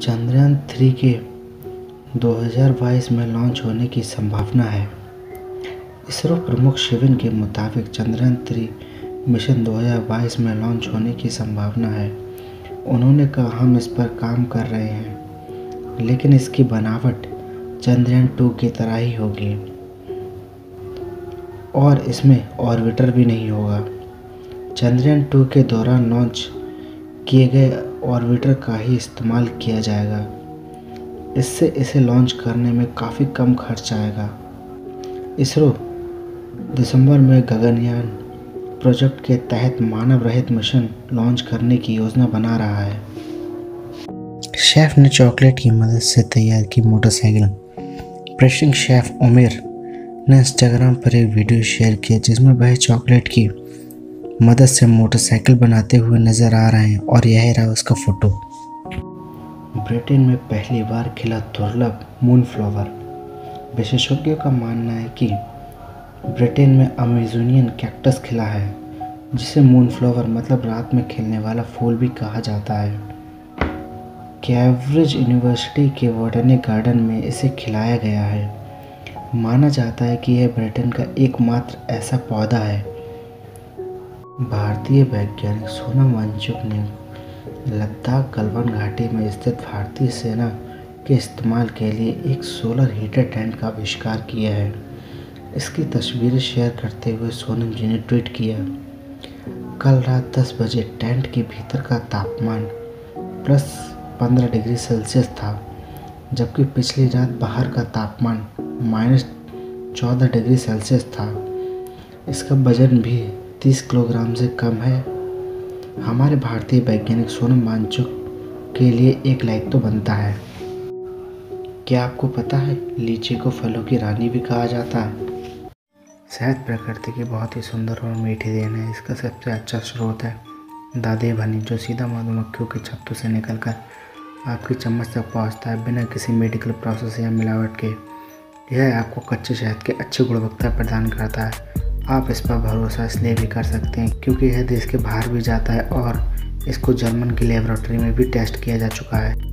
Chandrayaan three के 2022 में launch होने की संभावना है। इसरो प्रमुख शिविन के मुताबिक चंद्रयान थ्री मिशन 2022 में लॉन्च होने की संभावना है। उन्होंने कहा, हम इस पर काम कर रहे हैं, लेकिन इसकी बनावट चंद्रयान टू की तरह ही होगी और इसमें ऑर्बिटर भी नहीं होगा। चंद्रयान टू के दौरान लॉन्च किए गए ऑर्बिटर का ही इस्तेमाल किया जाएगा। इससे इसे लॉन्च करने में काफ़ी कम खर्च आएगा। इसरो दिसंबर में गगनयान प्रोजेक्ट के तहत मानव रहित मिशन लॉन्च करने की योजना बना रहा है। शेफ ने चॉकलेट की मदद से तैयार की मोटरसाइकिल। प्रेशिंग शेफ उमेर ने इंस्टाग्राम पर एक वीडियो शेयर किया जिसमें वह चॉकलेट की मदद से मोटरसाइकिल बनाते हुए नज़र आ रहे हैं और यह रहा उसका फ़ोटो। ब्रिटेन में पहली बार खिला दुर्लभ मून फ्लावर। विशेषज्ञों का मानना है कि ब्रिटेन में अमेजोनियन कैक्टस खिला है, जिसे मून फ्लावर मतलब रात में खिलने वाला फूल भी कहा जाता है। कैवरेज यूनिवर्सिटी के बॉटनिक गार्डन में इसे खिलाया गया है। माना जाता है कि यह ब्रिटेन का एकमात्र ऐसा पौधा है। भारतीय वैज्ञानिक सोनम वांगचुक ने लद्दाख गलवान घाटी में स्थित भारतीय सेना के इस्तेमाल के लिए एक सोलर हीटर टेंट का आविष्कार किया है। इसकी तस्वीरें शेयर करते हुए सोनम जी ने ट्वीट किया, कल रात 10 बजे टेंट के भीतर का तापमान प्लस 15 डिग्री सेल्सियस था, जबकि पिछली रात बाहर का तापमान माइनस चौदह डिग्री सेल्सियस था। इसका वज़न भी तीस किलोग्राम से कम है। हमारे भारतीय वैज्ञानिक सोनम वांगचुक के लिए एक लाइक तो बनता है। क्या आपको पता है लीची को फलों की रानी भी कहा जाता है? शहद प्रकृति की बहुत ही सुंदर और मीठी देन है। इसका सबसे अच्छा स्रोत है दादे भनी जो सीधा मधुमक्खियों के छत्तों से निकलकर आपकी चम्मच तक पहुँचता है बिना किसी मेडिकल प्रोसेस या मिलावट के। यह आपको कच्चे शहद के अच्छी गुणवत्ता प्रदान करता है। आप इस पर भरोसा इसलिए भी कर सकते हैं क्योंकि यह देश के बाहर भी जाता है और इसको जर्मन की लेबोरेटरी में भी टेस्ट किया जा चुका है।